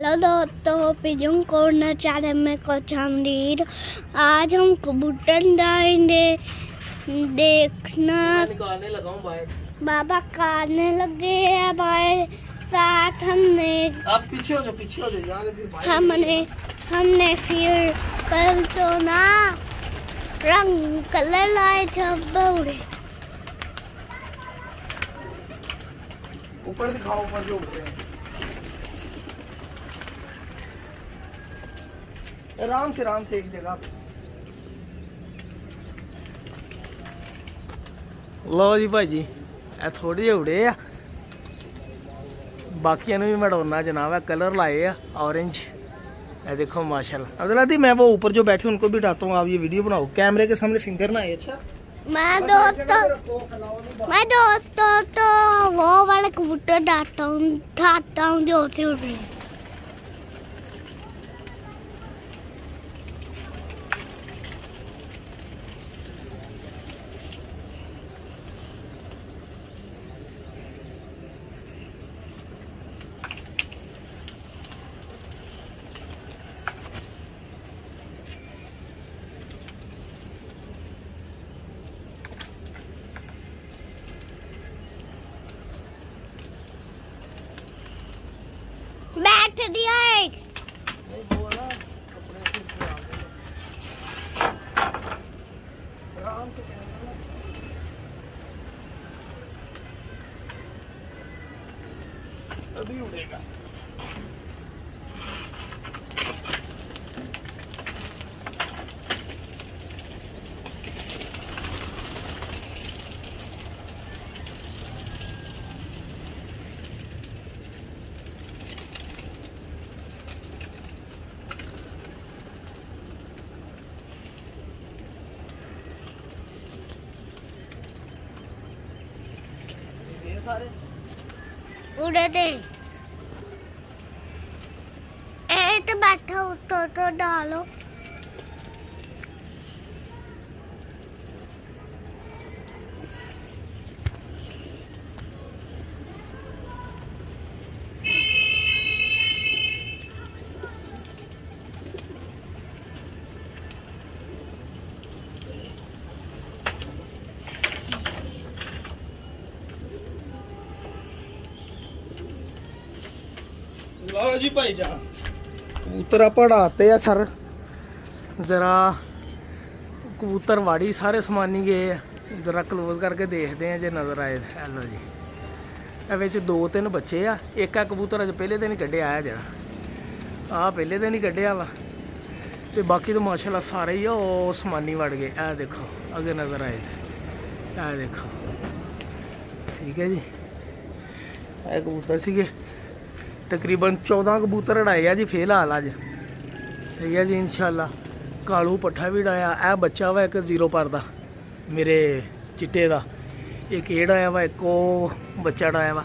Hello दोस्तों pigeon corner channel में कुछ हमदीद आज हम कबूतर डालेंगे देखना। बाबा काटने लगे हैं बाहर। साथ हमने आप पीछे हो जाओ पीछे हो जाओ हमने हमने फिर कल तो ना रंग कलर लाए थे बौड़े ऊपर दिखाओ ऊपर जो उड़ते हैं आराम से आराम से एक जगह पे ਲਓ ਜੀ ਭਾਜੀ ਇਹ ਥੋੜੇ ਜਿਹੇ ਉੜੇ ਆ ਬਾਕੀਆਂ ਨੂੰ ਵੀ ਮੜਾਉਣਾ ਜਨਾਬ ਹੈ ਕਲਰ ਲਾਏ ਆ ऑरेंज ये देखो माशाल्लाह अब्दुल्ला दी मैं वो ऊपर जो बैठे उनको भी डालता हूँ आप ये वीडियो बनाओ कैमरे के सामने फिंगर ना आए अच्छा मैं दोस्तों मैं दोस्तों तो वो वाले कबूतर डालता हूँ डालता हूँ जो होते उड़ रहे हैं। बैठ दिया एक आराम से अभी उड़ेगा ਸਾਰੇ। ਉੜੇ ਤੇ ਇਹ ਤੇ ਬੈਠਾ ਉਸ ਤੋਂ ਤੋਂ ਡਾਲੋ। ਲਓ ਜੀ ਭਾਈ ਜਾਨ। ਕਬੂਤਰ ਆ ਪੜਾਤੇ ਆ ਸਰ। ਜ਼ਰਾ ਕਬੂਤਰ ਵਾੜੀ ਸਾਰੇ ਸਮਾਨੀ ਗਏ ਆ। ਜ਼ਰਾ ক্লোਜ਼ ਕਰਕੇ ਦੇਖਦੇ ਆ ਜੇ ਨਜ਼ਰ ਆਏ। ਤਾਂ। ਲਓ ਜੀ। ਇਹ ਵਿੱਚ ਦੋ ਤਿੰਨ ਬੱਚੇ ਆ। ਇੱਕ ਆ ਕਬੂਤਰ ਅਜ ਪਹਿਲੇ ਦਿਨ ਹੀ ਕੱਢਿਆ ਆ ਜਿਹੜਾ। ਆ ਪਹਿਲੇ ਦਿਨ ਹੀ ਕੱਢਿਆ ਵਾ। ਤੇ ਬਾਕੀ ਤਾਂ ਮਾਸ਼ਾਅੱਲਾ ਸਾਰੇ ਹੀ ਉਹ ਸਮਾਨੀ ਵੜ ਗਏ। ਇਹ ਦੇਖੋ, ਅੱਗੇ ਨਜ਼ਰ ਆਏ ਤਾਂ। ਇਹ ਦੇਖੋ। ਠੀਕ ਹੈ ਜੀ। ਇਹ ਕਬੂਤਰ ਸੀਗੇ। ਤਕਰੀਬਨ 14 ਕਬੂਤਰ ਉਡਾਏ ਆ ਜੀ ਫੇਲ ਹਾਲ ਅੱਜ। ਸਹੀ ਹੈ ਜੀ, ਇਨਸ਼ਾਅੱਲਾ। ਕਾਲੂ ਪੱਠਾ ਵੀ ਉਡਾਇਆ ਇਹ ਬੱਚਾ ਵਾ ਇੱਕ ਜ਼ੀਰੋ ਪਰ ਦਾ, ਮੇਰੇ ਚਿੱਟੇ ਦਾ। ਇੱਕ ਇਹ ਉਡਾਇਆ ਵਾ, ਇੱਕ ਉਹ ਬੱਚਾ ਉਡਾਇਆ ਵਾ।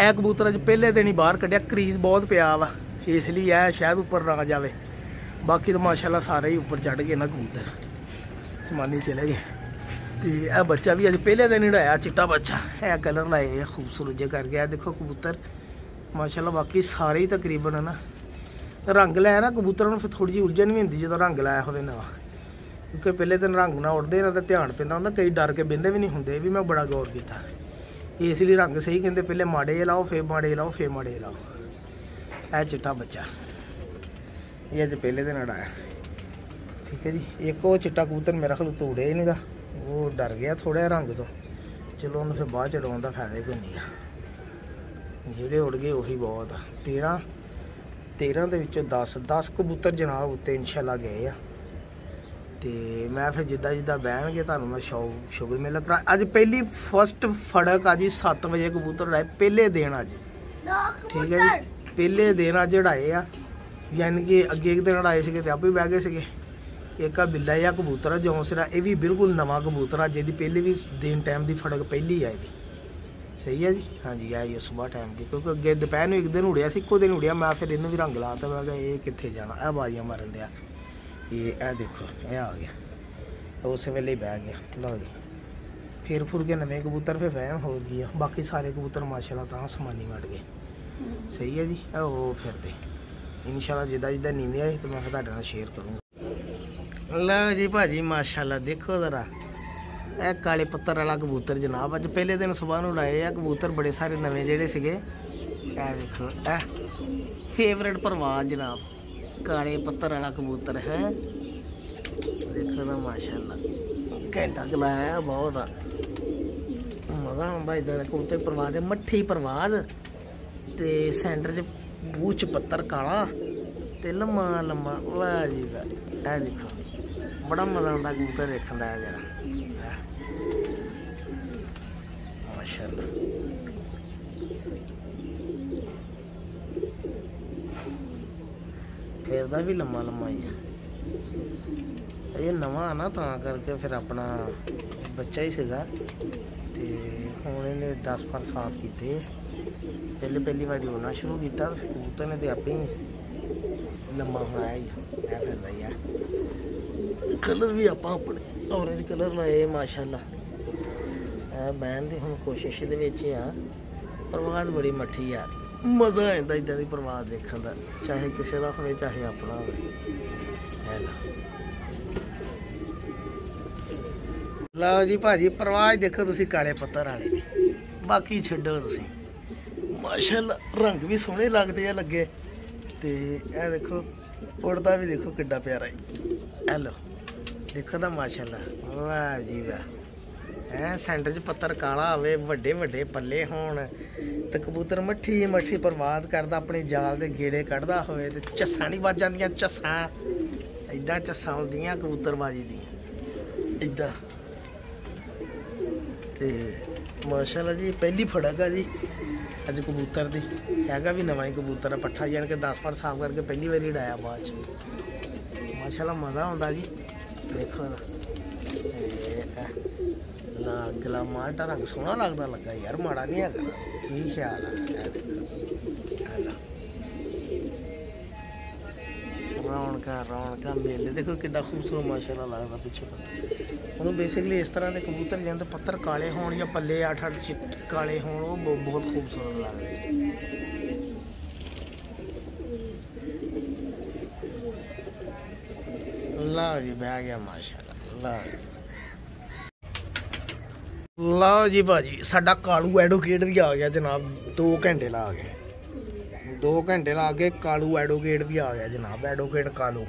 ਇਹ ਕਬੂਤਰ ਅੱਜ ਪਹਿਲੇ ਦਿਨ ਹੀ ਬਾਹਰ ਕੱਢਿਆ, ਕਰੀਜ਼ ਬਹੁਤ ਪਿਆ ਵਾ। ਇਸ ਲਈ ਇਹ ਸ਼ਾਇਦ ਉੱਪਰ ਨਾ ਜਾਵੇ। ਬਾਕੀ ਤਾਂ ਮਾਸ਼ਾਅੱਲਾ ਸਾਰੇ ਹੀ ਉੱਪਰ ਚੜ ਗਏ ਨਾ ਕਬੂਤਰ। ਸਮਾਨੀ ਚਲੇ ਗਏ। ਤੇ ਇਹ ਬੱਚਾ ਵੀ ਅੱਜ ਪਹਿਲੇ ਦਿਨ ਹੀ ਉਡਾਇਆ ਚਿੱਟਾ ਬੱਚਾ। ਇਹ ਕਲਰ ਲਾਏ ਆ, ਖੂਬਸੂਰਤ ਜੇ ਕਰ ਗਿਆ। ਦੇਖੋ ਕਬੂਤਰ। ਮਾਸ਼ਾਅੱਲਾ, ਬਾਕੀ ਸਾਰੇ ਹੀ ਤਕਰੀਬਨ ਹੈ ਨਾ ਰੰਗ ਲਾਇਆ ਨਾ ਕਬੂਤਰਾਂ ਨੂੰ ਫਿਰ ਥੋੜੀ ਜਿਹੀ ਉਲਝਣ ਵੀ ਹੁੰਦੀ ਜਦੋਂ ਰੰਗ ਲਾਇਆ ਹੋਵੇ ਨਵਾਂ। ਕਿਉਂਕਿ ਪਹਿਲੇ ਦਿਨ ਰੰਗ ਨਾ ਉੱਡਦੇ ਇਹਨਾਂ ਦਾ ਧਿਆਨ ਪੈਂਦਾ ਹੁੰਦਾ, ਕਈ ਡਰ ਕੇ ਬਿੰਦੇ ਵੀ ਨਹੀਂ ਹੁੰਦੇ, ਇਹ ਵੀ ਮੈਂ ਬੜਾ ਗੌਰ ਕੀਤਾ। ਇਸ ਲਈ ਰੰਗ ਸਹੀ ਕਹਿੰਦੇ, ਪਹਿਲੇ ਮਾੜੇ ਲਾਓ, ਫੇਰ ਮਾੜੇ ਲਾਓ, ਫੇਰ ਮਾੜੇ ਲਾਓ। ਇਹ ਚਿੱਟਾ ਬੱਚਾ। ਇਹ ਅੱਜ ਪਹਿਲੇ ਦਿਨ ਉਡਾਇਆ ਠੀਕ ਹੈ ਜੀ, ਇੱਕ ਉਹ ਚਿੱਟਾ ਕਬੂਤਰ ਮੇਰਾ ਖਲ ਤੋੜਿਆ ਹੀ ਨਹੀਂਗਾ ਉਹ ਡਰ ਗਿਆ ਥੋੜਾ ਰੰਗ ਤੋਂ। ਚਲੋ ਉਹਨੂੰ ਫਿਰ ਬਾਅਦ ਚ ਉਡਾਉਣ ਦਾ ਫਾਇਦਾ ਹੀ ਕੋਈ ਨਹੀਂਗਾ ਜਿਹੜੇ ਉੜ ਗਏ ਉਹੀ ਬਹੁਤ ਆ। 13 13 ਦੇ ਵਿੱਚੋਂ 10 10 ਕਬੂਤਰ ਜਨਾਬ ਉੱਤੇ ਇਨਸ਼ਾਅੱਲਾ ਗਏ ਆ। ਤੇ ਮੈਂ ਫਿਰ ਜਿੱਦਾਂ ਜਿੱਦਾਂ ਬਹਿਣਗੇ ਤੁਹਾਨੂੰ ਮੈਂ ਸ਼ੌ ਸ਼ੁਗਰ ਮੇਲਾ ਕਰਾ ਅੱਜ ਪਹਿਲੀ ਫਸਟ ਫੜਕ ਆ ਜੀ 7 ਵਜੇ ਕਬੂਤਰ ਉਡਾਏ, ਪਹਿਲੇ ਦਿਨ ਅੱਜ। ਠੀਕ ਹੈ ਜੀ, ਪਹਿਲੇ ਦਿਨ ਅੱਜ ਉਡਾਏ ਆ। ਯਾਨੀ ਕਿ ਅੱਗੇ ਇੱਕ ਦਿਨ ਉਡਾਏ ਸੀਗੇ ਤੇ ਆਪ ਹੀ ਬਹਿ ਗਏ ਸੀਗੇ। ਇੱਕ ਆ ਬਿੱਲਾ ਜਾਂ ਕਬੂਤਰ ਆ ਜੌਂਸਰਾ ਇਹ ਵੀ ਬਿਲਕੁਲ ਨਵਾਂ ਕਬੂਤਰ ਆ, ਜਿਹਦੀ ਪਹਿਲੀ ਵੀ ਦਿਨ ਟਾਈਮ ਦੀ ਫੜਕ ਪਹਿਲੀ ਆ ਇਹਦੀ। ਸਹੀ ਹੈ ਜੀ? ਹਾਂਜੀ ਆਈ ਉਸ ਸਵੇਰ ਟਾਈਮ ਦੀ। ਕਿਉਂਕਿ ਅੱਗੇ ਦੁਪਹਿਰ ਨੂੰ ਇੱਕ ਦਿਨ ਉੜਿਆ ਸੀ, ਇੱਕੋ ਦਿਨ ਉੜਿਆ। ਮੈਂ ਫਿਰ ਇਹਨੂੰ ਵੀ ਰੰਗ ਲਾਤਾ, ਮੈਂ ਕਿਹਾ ਇਹ ਕਿੱਥੇ ਜਾਣਾ? ਇਹ ਬਾਜ਼ੀਆਂ ਮਾਰਨ ਦਿਆ। ਇਹ ਇਹ ਦੇਖੋ, ਇਹ ਆ ਗਿਆ। ਉਸ ਵੇਲੇ ਹੀ ਬਹਿ ਗਿਆ। ਲਓ ਜੀ। ਫਿਰ ਫੁਰ ਕੇ ਨਵੇਂ ਕਬੂਤਰ ਫਿਰ ਵਹਿਮ ਹੋ ਗਈ ਆ ਬਾਕੀ ਸਾਰੇ ਕਬੂਤਰ ਮਾਸ਼ਾਅੱਲਾ ਤਾਂ ਸਮਾਨੀ ਵੜ ਗਏ। ਸਹੀ ਹੈ ਜੀ? ਇਹ ਉਹ ਫਿਰਦੇ ਇਨਸ਼ਾਅੱਲਾ ਜਿੱਦਾਂ ਜਿੱਦਾਂ ਨੀਵੇਂ ਆਏ ਤੇ ਮੈਂ ਫਿਰ ਤੁਹਾਡੇ ਨਾਲ ਸ਼ੇਅਰ ਕਰੂੰਗਾ। ਲਓ ਜੀ ਭਾਜੀ, ਮਾਸ਼ਾਅੱਲਾ, ਦੇਖੋ ਜ਼ਰਾ। ਇਹ ਕਾਲੇ ਪੱਤਰ ਵਾਲਾ ਕਬੂਤਰ ਜਨਾਬ, ਅੱਜ ਪਹਿਲੇ ਦਿਨ ਸਵੇਰ ਨੂੰ ਲਾਏ ਆ, ਕਬੂਤਰ ਬੜੇ ਸਾਰੇ ਨਵੇਂ ਜਿਹੜੇ ਸੀਗੇ। ਇਹ ਦੇਖੋ, ਇਹ ਫੇਵਰੇਟ ਪਰਵਾਜ਼ ਜਨਾਬ, ਕਾਲੇ ਪੱਤਰ ਵਾਲਾ ਕਬੂਤਰ ਹੈ। ਦੇਖੋ ਨਾ ਮਾਸ਼ਾਅੱਲਾ, ਘੰਟਾ ਕਲਾਇਆ ਬਹੁਤ ਆ। ਮਜ਼ਾ ਆਉਂਦਾ ਇਦਾਂ ਦੇ ਕਬੂਤਰ ਪਰਵਾਜ਼ ਦੇ ਮੱਠੀ ਪਰਵਾਜ਼ ਤੇ ਸੈਂਟਰ 'ਚ ਬੂਚ ਪੱਤਰ ਕਾਲਾ ਤੇ ਲੰਮਾ ਲੰਮਾ, ਵਾਹ ਜੀ ਵਾਹ। ਇਹ ਦੇਖੋ, ਬੜਾ ਮਜ਼ਾ ਆਉਂਦਾ ਕਬੂਤਰ ਦੇਖਣ ਦਾ ਇਹ ਜਿਹੜਾ। ਮਾਸ਼ਾਅੱਲਾ ਫੇਰਦਾ ਵੀ ਲੰਮਾ ਲੰਮਾ ਹੀ ਆ। ਇਹ ਨਵਾਂ ਨਾ, ਤਾਂ ਕਰਕੇ ਫਿਰ ਆਪਣਾ ਬੱਚਾ ਹੀ ਸੀਗਾ। ਤੇ ਹੁਣ ਇਹਨੇ 10 ਪਰ ਸਾਫ਼ ਕੀਤੇ। ਪਹਿਲੇ ਪਹਿਲੀ ਵਾਰੀ ਹੋਣਾ ਸ਼ੁਰੂ ਕੀਤਾ, ਤੇ ਕਬੂਤਰ ਨੇ ਤੇ ਆਪੇ ਹੀ ਲੰਮਾ ਹੋਇਆ ਹੀ ਆ। ਫਿਰਦਾ ਹੀ ਆ। ਕਲਰ ਵੀ ਆਪਾਂ ਆਪਣੇ ਔਰੇਂਜ ਕਲਰ ਲਾਏ ਮਾਸ਼ਾਅੱਲਾ। ਬਹਿਣ ਦੀ ਹੁਣ ਕੋਸ਼ਿਸ਼ ਦੇ ਵਿੱਚ ਆ ਪ੍ਰਵਾਦ ਬੜੀ ਮੱਠੀ ਆ। ਮਜ਼ਾ ਆਉਂਦਾ ਇਦਾਂ ਦੀ ਪ੍ਰਵਾਦ ਦੇਖਣ ਦਾ, ਚਾਹੇ ਕਿਸੇ ਦਾ ਹੋਵੇ, ਚਾਹੇ ਆਪਣਾ ਹੋਵੇ। ਹੈ ਨਾ? ਲਓ ਜੀ ਭਾਜੀ, ਪ੍ਰਵਾਜ ਦੇਖੋ ਤੁਸੀਂ ਕਾਲੇ ਪੱਤਰ ਵਾਲੇ। ਬਾਕੀ ਛੱਡੋ ਤੁਸੀਂ। ਮਾਸ਼ਾਅੱਲਾ, ਰੰਗ ਵੀ ਸੋਹਣੇ ਲੱਗਦੇ ਆ ਲੱਗੇ। ਤੇ ਇਹ ਦੇਖੋ ਉੜਦਾ ਵੀ ਦੇਖੋ ਕਿੱਡਾ ਪਿਆਰਾ ਹੈ। ਇਹ ਲਓ, ਦੇਖੋ ਤਾਂ ਮਾਸ਼ਾਅੱਲਾ, ਵਾਹ ਜੀ ਵਾਹ। ਐ ਸੈਂਟਰ 'ਚ ਪੱਤਰ ਕਾਲਾ ਹੋਵੇ ਵੱਡੇ ਵੱਡੇ ਪੱਲੇ ਹੋਣ, ਤੇ ਕਬੂਤਰ ਮੱਠੀ ਮੱਠੀ ਪਰਵਾਜ਼ ਕਰਦਾ, ਆਪਣੀ ਜਾਲ ਦੇ ਗੇੜੇ ਕੱਢਦਾ ਹੋਵੇ, ਤੇ ਝੱਸਾਂ ਨਹੀਂ ਵੱਜ ਜਾਂਦੀਆਂ, ਝੱਸਾਂ। ਐਦਾਂ ਝੱਸਾਂ ਹੁੰਦੀਆਂ, ਕਬੂਤਰਬਾਜੀ ਦੀਆਂ। ਐਦਾਂ ਤੇ ਮਾਸ਼ਾਅੱਲਾ ਜੀ, ਪਹਿਲੀ ਫੜਕ ਆ ਜੀ, ਅੱਜ ਕਬੂਤਰ ਦੀ। ਹੈਗਾ ਵੀ ਨਵਾਂ ਹੀ ਕਬੂਤਰ ਆ ਪੱਠਾ ਜਾਣ ਕੇ 10 ਵਾਰ ਸਾਫ਼ ਕਰਕੇ ਪਹਿਲੀ ਵਾਰੀ ਡਾਇਆ ਬਾਅਦ ਚ। ਮਾਸ਼ਾਅੱਲਾ ਮਜ਼ਾ ਆਉਂਦਾ ਜੀ, ਦੇਖੋ। ਇਹ ਲਾ ਗਲਾ ਮਾਲਟਾ ਰੰਗ ਸੋਹਣਾ ਲੱਗਦਾ ਲੱਗਾ ਯਾਰ ਮਾੜਾ ਨਹੀਂ ਹੈਗਾ ਕੀ ਖਿਆਲ ਆ ਇਹ ਦੇਖੋ ਇਹ ਲਾ। ਰੌਣਕਾਂ ਰੌਣਕਾਂ ਮੇਲੇ ਦੇਖੋ ਕਿੱਡਾ ਖੂਬਸੂਰਤ ਮਾਸ਼ਾਅੱਲਾ ਲੱਗਦਾ ਪਿੱਛੇ ਉਹਨੂੰ ਬੇਸਿਕਲੀ ਇਸ ਤਰ੍ਹਾਂ ਦੇ ਕਬੂਤਰ ਜਾਂਦੇ ਪੱਤਰ ਕਾਲੇ ਹੋਣ ਜਾਂ ਪੱਲੇ 8-8 ਚਿੱਟ ਕਾਲੇ ਹੋਣ ਉਹ ਬਹੁ- ਬਹੁਤ ਖੂਬਸੂਰਤ ਲੱਗਦੇ ਲਓ ਜੀ ਬਹਿ ਗਿਆ ਮਾਸ਼ਾਅੱਲਾ ਲਓ ਜੀ ਲਓ ਜੀ ਭਾਜੀ, ਸਾਡਾ ਕਾਲੂ ਐਡਵੋਕੇਟ ਵੀ ਆ ਗਿਆ ਜਨਾਬ 2 ਘੰਟੇ ਲਾ ਗਏ 2 ਘੰਟੇ ਲਾ ਕੇ ਕਾਲੂ ਐਡਵੋਕੇਟ ਵੀ ਆ ਗਿਆ ਜਨਾਬ, ਐਡਵੋਕੇਟ ਕਾਲੂ।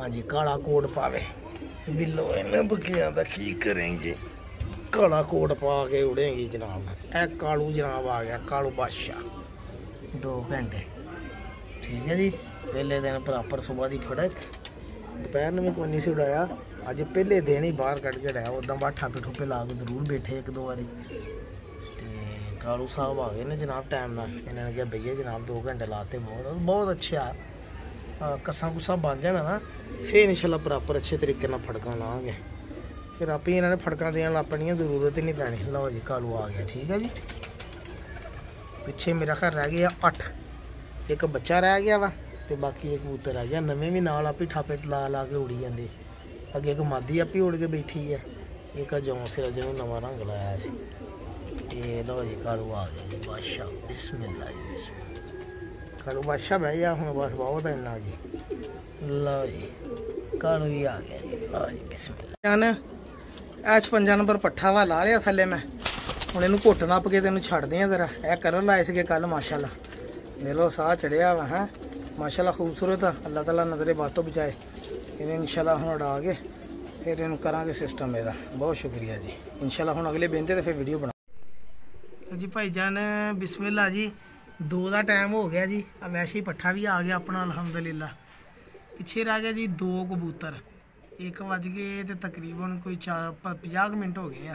ਹਾਂਜੀ, ਕਾਲਾ ਕੋਟ ਪਾਵੇ। ਬਿੱਲੋ ਇਹਨਾਂ ਬੁੱਕੀਆਂ ਦਾ ਕੀ ਕਰਾਂਗੇ? ਕਾਲਾ ਕੋਟ ਪਾ ਕੇ ਉੜੇਗੀ ਜਨਾਬ। ਇਹ ਕਾਲੂ ਜਨਾਬ ਆ ਗਿਆ, ਕਾਲੂ ਬਾਦਸ਼ਾਹ। 2 ਘੰਟੇ। ਠੀਕ ਹੈ ਜੀ ਪਹਿਲੇ ਦਿਨ ਪ੍ਰਾਪਰ ਸਵੇਰ ਦੀ ਫੜਕ ਦੁਪਹਿਰ ਨੂੰ ਵੀ ਕੋਈ ਨਹੀਂ ਸੀ ਉਡਾਇਆ। ਅੱਜ ਪਹਿਲੇ ਦਿਨ ਹੀ ਬਾਹਰ ਕੱਢ ਕੇ ਡਾਇਆ ਉਦਾਂ ਬਾਹਰ ਠਾਪੇ ਠੁੱਪੇ ਲਾ ਕੇ ਜ਼ਰੂਰ ਬੈਠੇ ਇੱਕ ਦੋ ਵਾਰੀ। ਤੇ ਕਾਲੂ ਸਾਹਿਬ ਆ ਗਏ ਨੇ ਜਨਾਬ ਟਾਈਮ ਨਾਲ। ਇਹਨਾਂ ਨੇ ਕਿਹਾ, ਭਈਆ ਜਨਾਬ 2 ਘੰਟੇ ਲਾਤੇ ਬਹੁਤ। ਬਹੁਤ ਅੱਛਾ ਅਹ ਕੱਸਾਂ ਕੁੱਸਾਂ ਬਣ ਜਾਣਾ ਨਾ, ਫੇਰ ਇਨਸ਼ਾਅੱਲਾ ਪ੍ਰੋਪਰ ਅੱਛੇ ਤਰੀਕੇ ਨਾਲ ਫੜਕਾਂ ਲਾਵਾਂਗੇ। ਫਿਰ ਆਪੇ ਇਹਨਾਂ ਨੇ ਫੜਕਾਂ ਦੇਣ ਲੱਗ ਪੈਣੀਆਂ ਜ਼ਰੂਰਤ ਹੀ ਨਹੀਂ ਪੈਣੀ। ਲਓ ਜੀ, ਕਾਲੂ ਆ ਗਿਆ, ਠੀਕ ਹੈ ਜੀ? ਪਿੱਛੇ ਮੇਰਾ ਘਰ ਰਹਿ ਗਿਆ 8 ਇੱਕ ਬੱਚਾ ਰਹਿ ਗਿਆ ਵਾ ਤੇ ਬਾਕੀ ਇੱਕ ਕਬੂਤਰ ਆ ਗਿਆ। ਨਵੇਂ ਵੀ ਨਾਲ ਆਪੇ ਠਾਪੇ ਲਾ ਲਾ ਕੇ ਉੜੀ ਜਾਂਦੇ। ਅੱਗੇ ਇੱਕ ਮਾਦੀ ਆਪੇ ਉੜ ਕੇ ਬੈਠੀ ਹੈ ਇੱਕ ਜੌਂ ਸਿਰ ਜਿਹਨੂੰ ਨਵਾਂ ਰੰਗ ਲਾਇਆ ਸੀ। ਤੇ ਲਓ ਜੀ, ਕਾਲੂ ਆ ਗਿਆ ਜੀ। ਬਾਦਸ਼ਾਹ ਬਿਸਮਿਲ੍ਲਾ ਬਿਸਮਿਲ੍ਲਾ ਕਾਲੂ ਬਾਦਸ਼ਾਹ ਬਹਿ ਗਿਆ, ਹੁਣ ਬਸ ਬਹੁਤ ਇੰਨਾ ਜੀ। ਲਓ ਜੀ, ਕਾਲੂ ਹੀ ਆ ਗਿਆ ਜੀ। ਲਓ ਜੀ ਬਿਸਮਿਲ੍ਲਾ ਜਾਨ ਐਚ 55 ਨੰਬਰ ਪੱਠਾ ਵਾ, ਲਾ ਲਿਆ ਥੱਲੇ ਮੈਂ। ਹੁਣ ਇਹਨੂੰ ਘੁੱਟ ਨੱਪ ਕੇ ਤੈਨੂੰ ਛੱਡਦੇ ਆ ਜ਼ਰਾ। ਇਹ ਕਰਨ ਲਾਏ ਸੀਗੇ ਕੱਲ ਮਾਸ਼ਾਅੱਲਾ। ਦੇ ਲੋ ਸਾਹ ਚੜਿਆ ਵਾ, ਹੈ। ਮਾਸ਼ਾਅੱਲਾ, ਖੂਬਸੂਰਤ ਆ। ਅੱਲਾਹ ਤਾਲਾ ਨਜ਼ਰੇ ਬਾਤ ਬਚਾਏ। ਇਹਨੇ ਇਨਸ਼ਾਅੱਲਾ ਹੁਣ ਉਡਾ ਕੇ ਫਿਰ ਇਹਨੂੰ ਕਰਾਂਗੇ ਸਿਸਟਮ ਇਹਦਾ। ਬਹੁਤ ਸ਼ੁਕਰੀਆ ਜੀ। ਇਨਸ਼ਾਅੱਲਾ ਹੁਣ ਅਗਲੇ ਬੇਨਤੇ ਤੇ ਫਿਰ ਵੀਡੀਓ ਬਣਾ ਜੀ ਭਾਈ ਜਾਨ, ਬਿਸਮਿਲ੍ਲਾ ਜੀ। ਦੋ ਦਾ ਟਾਈਮ ਹੋ ਗਿਆ ਜੀ। ਆ ਵੈਸੇ ਹੀ ਪੱਠਾ ਵੀ ਆ ਗਿਆ ਆਪਣਾ, ਅਲਹਮਦੁਲਿਲਾ। ਪਿੱਛੇ ਰਹਿ ਗਿਆ ਜੀ ਦੋ ਕਬੂਤਰ। 1 ਵਜ ਗਏ ਤੇ ਤਕਰੀਬਨ ਕੋਈ 4 50 ਮਿੰਟ ਹੋ ਗਏ ਆ।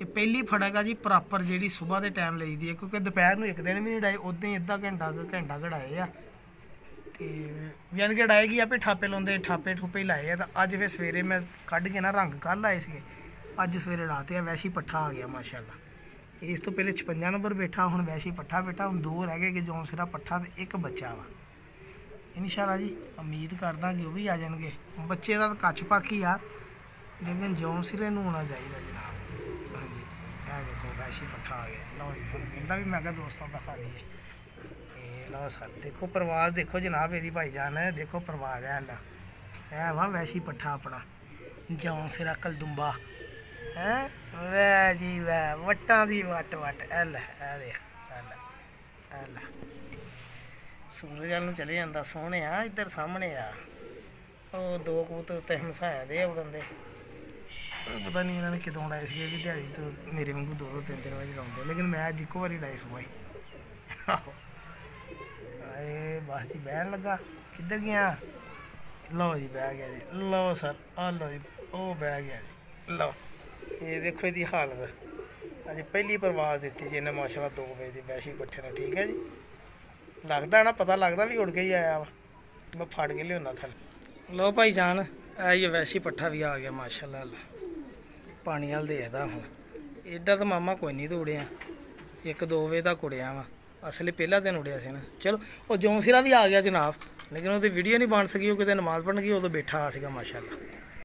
ਇਹ ਪਹਿਲੀ ਫੜਕ ਆ ਜੀ ਪ੍ਰੋਪਰ ਜਿਹੜੀ ਸਵੇਰ ਦੇ ਟਾਈਮ ਲਈਦੀ ਹੈ ਕਿਉਂਕਿ ਦੁਪਹਿਰ ਨੂੰ ਇੱਕ ਦਿਨ ਵੀ ਨਹੀਂ ਡਾਏ, ਉਦਾਂ ਹੀ ਅੱਧਾ ਘੰਟਾ ਘੰਟਾ ਘੜਾਏ ਆ। ਤੇ ਵਿਆਨ ਕੇ ਡਾਏਗੀ ਆਪੇ ਠਾਪੇ ਲਾਉਂਦੇ, ਠਾਪੇ ਠੁਪੇ ਹੀ ਲਾਏ ਆ, ਤਾਂ ਅੱਜ ਫਿਰ ਸਵੇਰੇ ਮੈਂ ਕੱਢ ਕੇ ਨਾ ਰੰਗ ਕੱਲ ਆਏ ਸੀਗੇ। ਅੱਜ ਸਵੇਰੇ ਲਾਤੇ ਆ, ਵੈਸ਼ੀ ਪੱਠਾ ਆ ਗਿਆ, ਮਾਸ਼ਾਅੱਲਾ। ਇਸ ਤੋਂ ਪਹਿਲੇ 56 ਨੰਬਰ ਬੈਠਾ, ਹੁਣ ਵੈਸ਼ੀ ਪੱਠਾ ਬੈਠਾ, ਹੁਣ ਦੋ ਰਹਿ ਗਏ ਕਿ ਜੌਂ ਸਿਰਾ ਪੱਠਾ ਤੇ ਇੱਕ ਬੱਚਾ ਵਾ। ਇਨਸ਼ਾਅੱਲਾ ਜੀ, ਉਮੀਦ ਕਰਦਾ ਕਿ ਉਹ ਵੀ ਆ ਜਾਣਗੇ। ਬੱਚੇ ਦਾ ਤਾਂ ਕੱਚ ਪਾਕੀ ਆ, ਲੇਕਿਨ ਜੌਂ ਸਿਰੇ ਨੂੰ ਹੋਣਾ ਚਾਹੀਦਾ ਜਨਾਬ। ਹਾਂਜੀ, ਇਹ ਦੇਖੋ, ਵੈਸ਼ੀ ਪੱਠਾ ਆ ਗਿਆ। ਲਓ ਜੀ, ਹੁਣ ਇਹਦਾ ਵੀ ਮੈਂ ਕਿਹਾ ਦੋਸਤਾਂ ਦਿਖਾ ਦਈਏ ਲਓ ਸਰ ਦੇਖੋ ਪ੍ਰਵਾਜ਼ ਦੇਖੋ ਜਨਾਬ ਇਹਦੀ ਭਾਈਜਾਨ ਦੇਖੋ ਪ੍ਰਵਾਜ਼ ਹੈ ਲੈ ਇਹ ਵਾ, ਵੈਸ਼ੀ ਪੱਠਾ ਆਪਣਾ। ਜੌਂ ਸਿਰਾ ਕਲਦੁੰਬਾ। ਹੈ? ਵੈ ਜੀ ਵੈ, ਵਟਾਂ ਦੀ ਵਟ ਵਟ। ਐ ਲੈ ਐ ਦੇ ਐ ਲੈ ਐ ਲੈ ਸੂਰਜ ਵੱਲ ਨੂੰ ਚਲੇ ਜਾਂਦਾ ਸੋਹਣਿਆ ਇੱਧਰ ਸਾਹਮਣੇ ਆ। ਉਹ ਦੋ ਕਬੂਤਰ ਤੇ ਹਮਸਾਇਆ ਦੇ ਉੜਨ ਦੇ ਪਤਾ ਨਹੀਂ ਇਹਨਾਂ ਨੇ ਕਿਦੋਂ ਉਡਾਏ ਸੀਗੇ ਵੀ ਦਿਹਾੜੀ ਤੋਂ ਮੇਰੇ ਵਾਂਗੂ ਦੋ ਦੋ ਤਿੰਨ ਤਿੰਨ ਵਾਰੀ ਲਾਉਂਦੇ ਲੇਕਿਨ ਮੈਂ ਅੱਜ ਇੱਕੋ ਵਾਰੀ ਉਡਾਏ ਸੁਬਾਹ ਹੀ ਬਸ ਜੀ, ਬਹਿਣ ਲੱਗਾ। ਕਿੱਧਰ ਗਿਆ? ਲਓ ਜੀ, ਬਹਿ ਗਿਆ ਜੀ। ਲਓ ਸਰ, ਆ ਲਓ ਜੀ, ਉਹ ਬਹਿ ਗਿਆ ਜੀ। ਲਓ, ਇਹ ਦੇਖੋ ਇਹਦੀ ਹਾਲਤ। ਅਜੇ ਪਹਿਲੀ ਪ੍ਰਵਾਜ਼ ਦਿੱਤੀ ਜੀ ਇਹਨੇ, ਮਾਸ਼ਾਅੱਲਾ 2 ਵਜੇ ਦੀ, ਵੈਸ਼ੀ ਬੱਠੇ ਨਾਲ, ਠੀਕ ਹੈ ਜੀ? ਲੱਗਦਾ ਨਾ, ਪਤਾ ਲੱਗਦਾ ਵੀ ਉੜ ਕੇ ਹੀ ਆਇਆ ਵਾ। ਮੈਂ ਫੜ ਕੇ ਲਿਆਉਣਾ ਥੱਲੇ। ਲਓ ਭਾਈ ਜਾਨ, ਇਹ ਵੈਸੀ ਪੱਠਾ ਵੀ ਆ ਗਿਆ, ਮਾਸ਼ਾਅੱਲਾ ਪਾਣੀ ਵਾਲ ਦੇਖਦਾ ਹੁਣ। ਏਡਾ ਤਾਂ ਮਾਮਾ ਕੋਈ ਨਹੀਂ ਤੋੜਿਆ ਇੱਕ ਦੋ ਵਜੇ ਦਾ ਕੁੜਿਆ ਵਾ। ਅਸਲੇ ਪਹਿਲਾ ਦਿਨ ਉੜਿਆ ਸੀ ਨਾ। ਚਲੋ, ਉਹ ਜੌਂ ਸਿਰਾ ਵੀ ਆ ਗਿਆ ਜਨਾਬ, ਲੇਕਿਨ ਉਹਦੀ ਵੀਡੀਓ ਨਹੀਂ ਬਣ ਸਕੀ, ਉਹ ਕਿਤੇ ਨਮਾਜ਼ ਪੜਨ ਗਈ ਉਦੋਂ ਬੈਠਾ ਸੀਗਾ, ਮਾਸ਼ਾਅੱਲਾ।